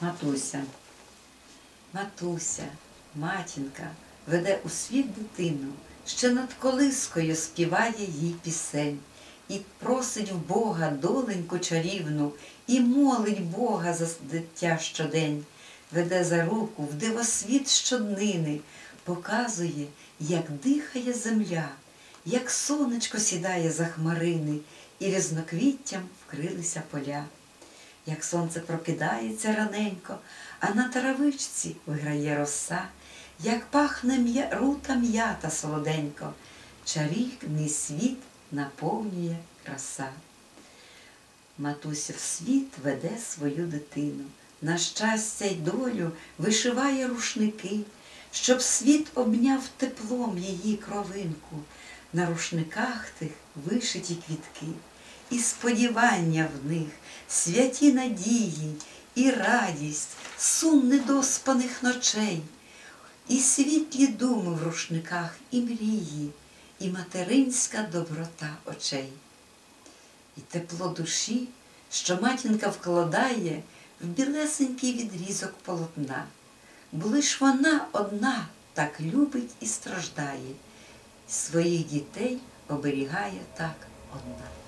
Матуся. Матуся, матінка, веде у світ дитину, ще над колискою співає їй пісень, і просить в Бога доленьку чарівну, і молить Бога за дитя щодень, веде за руку в дивосвіт щоднини, показує, як дихає земля, як сонечко сідає за хмарини, і різноквіттям вкрилися поля як сонце прокидається раненько, а на травичці виграє роса, як пахне рута м'ята солоденько, чарівний світ наповнює краса. Матуся в світ веде свою дитину, на щастя й долю вишиває рушники, щоб світ обняв теплом її кровинку, на рушниках тих вишиті квітки і сподівання в них, святі надії, і радість, сум недоспаних ночей, і світлі думи в рушниках, і мрії, і материнська доброта очей, і тепло душі, що матінка вкладає в білесенький відрізок полотна, бо лиш вона одна так любить і страждає, своїх дітей оберігає так одна.